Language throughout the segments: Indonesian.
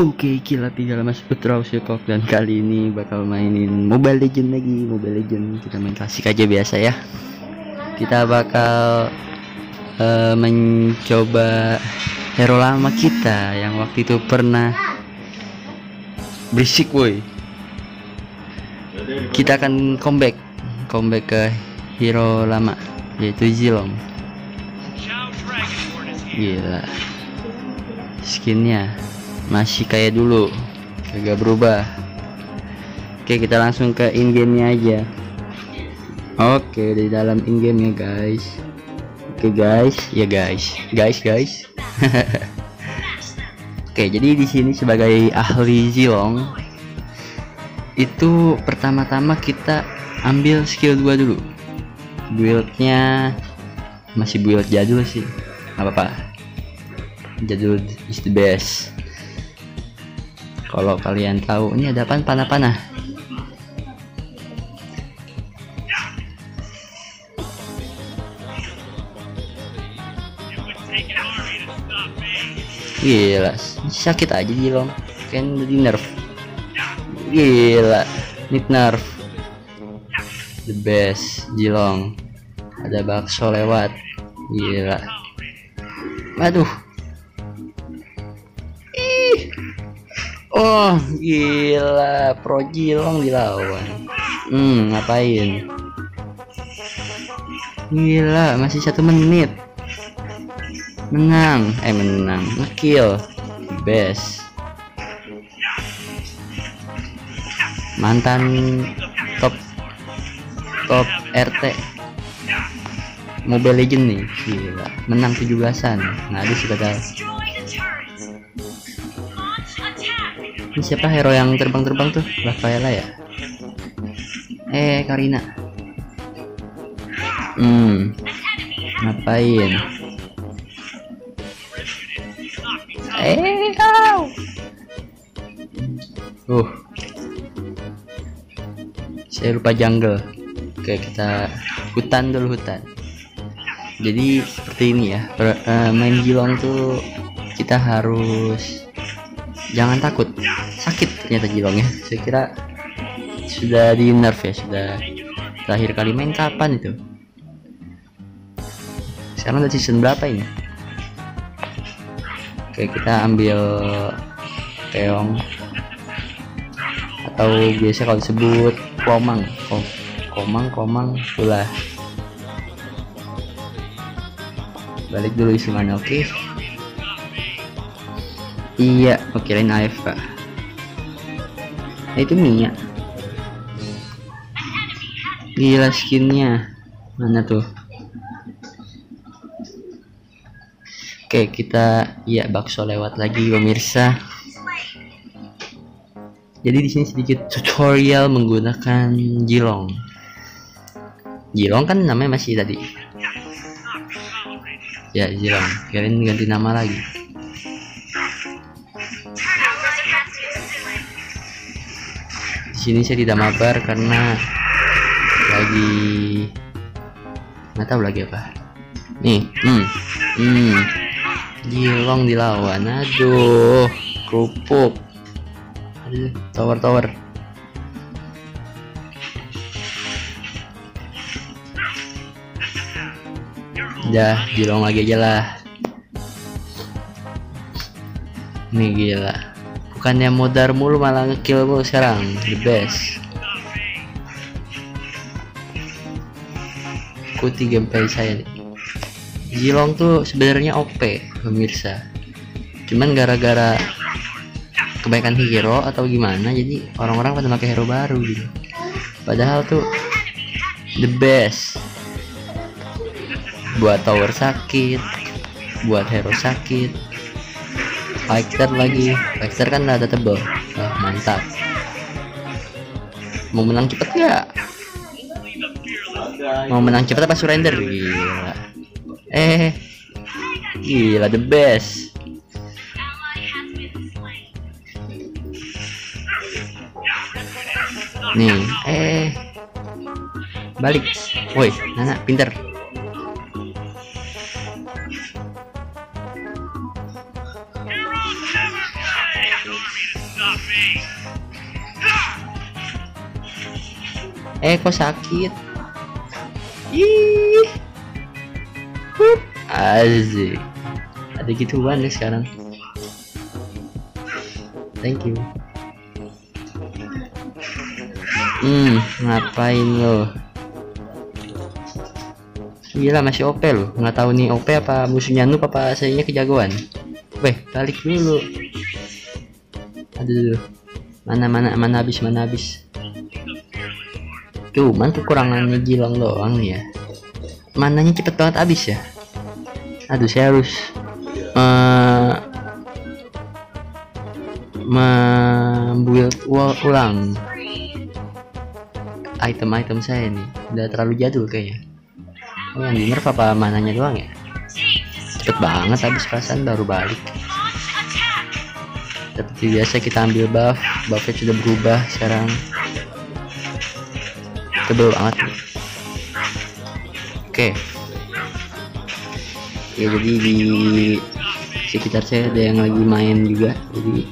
Oke, gila tinggal Mas Putra Usyukok dan kali ini bakal mainin Mobile Legend lagi, Mobile Legend. Kita main klasik aja biasa ya. Kita bakal uh, mencoba hero lama kita yang waktu itu pernah berisik woi. Kita akan comeback, comeback ke hero lama yaitu Zilong. Gila. Skinnya masih kayak dulu. Kagak berubah. Oke kita langsung ke in game nya aja. Oke di dalam in game ya guys. Oke guys. Ya guys. Guys guys. Oke jadi di sini sebagai ahli zilong itu pertama-tama kita ambil skill 2 dulu. Buildnya masih build jadul sih. Apa-apa. Jadul is the best kalau kalian tahu ini ada apa panah-panah. Gila sakit aja Jilong kan di nerf. Gila need nerf. The best Jilong ada bakso lewat. Gila. Aduh Oh. Gila Pro Jilong dilawan. Hmm ngapain? Gila masih satu menit. Menang. Eh menang. Ngekill. Best. Mantan Top Top RT Mobile Legend nih. Gila. Menang 17an Nah ada sih Ini siapa hero yang terbang-terbang tuh? Rafaela ya? Eh, Karina. Hmm. Ngapain? Eh, kau. Uh. Saya lupa jungle. Oke, kita hutan dulu hutan. Jadi seperti ini ya. uh, main Jilong tuh kita harus jangan takut. Sakit ternyata jilongnya saya kira sudah di nerf ya sudah terakhir kali main kapan itu? Sekarang udah season berapa ini? Oke kita ambil keong atau biasa kalau disebut komang. Komang komang pula balik dulu isi mana oke? okay? Iya oke lain AFK nah, itu Mia. Gila skinnya. Mana tuh? Oke kita ya bakso lewat lagi pemirsa. Jadi di sini sedikit tutorial menggunakan jilong. Jilong kan namanya masih tadi. Ya jilong. Kalian ganti nama lagi sini saya tidak mabar karena lagi nggak tahu lagi apa. Nih hmm hmm. Jilong dilawan aduh kerupuk. Aduh tower tower. Dah, Jilong lagi aja lah. Nih gila bukannya modar mulu malah ngekill mulu sekarang. The best. Ikuti gameplay saya nih. Jilong tuh sebenarnya OP pemirsa. Cuman gara-gara kebaikan hero atau gimana jadi orang-orang pada pakai hero baru gitu. Padahal tuh the best. Buat tower sakit buat hero sakit fighter lagi. Fighter kan ada tebel. Oh, mantap. Mau menang cepet gak mau menang cepet apa surrender? Gila. Eh gila the best. Nih eh. Balik. Woi Nana pinter eh kok sakit? Ih. Hup. Asik ada gituan deh sekarang? Thank you. Hmm ngapain lo? Gila masih OP lo. Nggak tahu nih OP apa musuhnya noob apa sayanya kejagoan? Weh balik dulu aduh. Mana mana mana habis mana habis cuman kekurangannya Jilong doang ya. Mananya cepet banget habis ya? Aduh saya harus uh, membuild ulang item-item saya nih. Udah terlalu jadul kayaknya. Oh yang di nerf apa mananya doang ya? Cepet banget habis perasaan baru balik. Seperti biasa kita ambil buff buffnya sudah berubah sekarang tebel banget. Oke. Ya jadi di sekitar saya ada yang lagi main juga. Jadi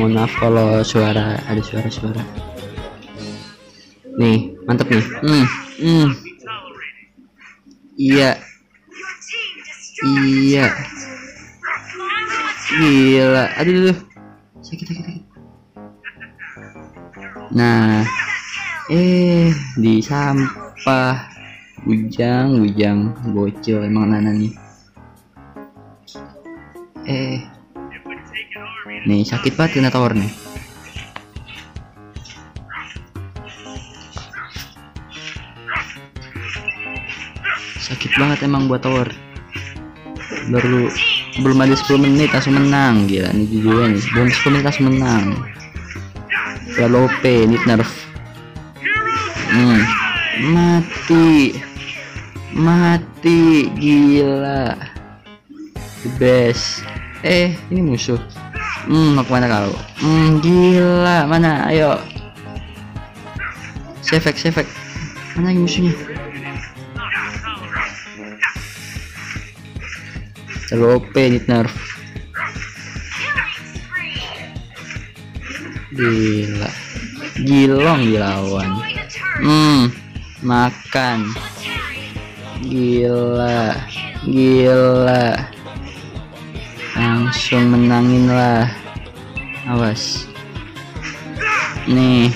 mohon maaf kalau suara ada suara-suara. Nih mantep nih. Hmm hmm. Iya. Iya. Gila. Aduh, aduh. sakit sakit sakit. Nah eh di sampah. Ujang ujang bocil emang nana nih. Eh. Nih sakit banget kena tower nih. Sakit banget emang buat tower. Baru belum ada 10 menit langsung menang. Gila ini juga nih. Belum 10 menit langsung menang. Ya lope ini nerf hmm. mati. Mati gila. The best. Eh ini musuh. Hmm mau ke mana kau? Hmm gila. Mana? Ayo. Sefek sefek. Mana musuhnya? Terlalu OP nih nerf. Gila. Gilong dilawan hmm makan. Gila gila. Langsung menangin lah. Awas. Nih.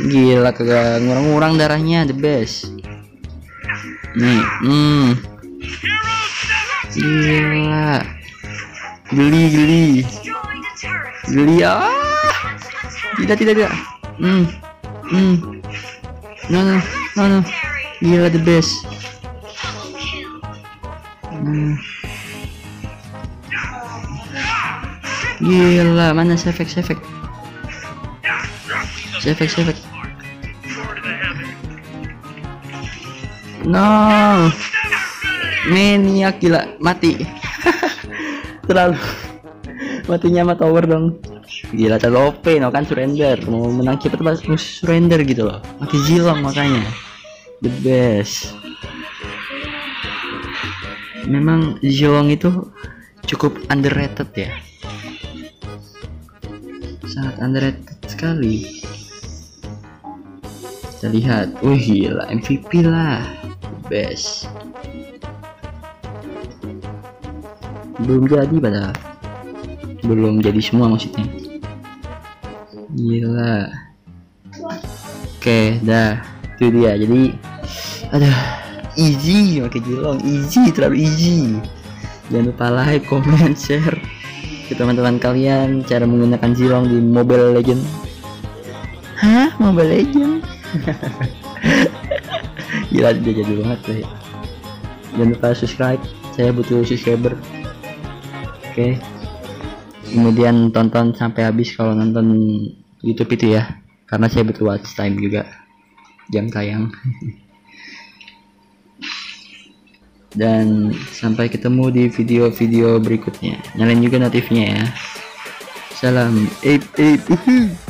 Gila kagak ngurang-ngurang darahnya the best. Nih hmm. Gila. Geli geli ah tidak tidak tidak. Hmm. Hmm. No no. No no. Gila the best. Hmm. gila mana sefek sefek? Sefek sefek. No. Maniak gila. Mati. Terlalu matinya sama tower dong. Gila terlalu OP no kan surrender. Mau menang cepet pas surrender gitu loh. Mati jilong makanya. The best. Memang Zilong itu cukup underrated ya. Sangat underrated sekali. Kita lihat. Wih gila. MVP lah. Best. Belum jadi pada belum jadi semua maksudnya. Gila. Oke dah. Itu dia. Jadi ada easy. Pakai jilong. Easy terlalu easy. Jangan lupa like comment share ke teman-teman kalian cara menggunakan jilong di Mobile Legend hah? Mobile Legend gila dia jadi banget deh jangan lupa subscribe. Saya butuh subscriber. Oke. okay. Kemudian tonton sampai habis kalau nonton YouTube itu ya. Karena saya butuh watch time juga. Jam tayang. Dan sampai ketemu di video-video berikutnya. Nyalain juga notifnya ya. Salam. 8 8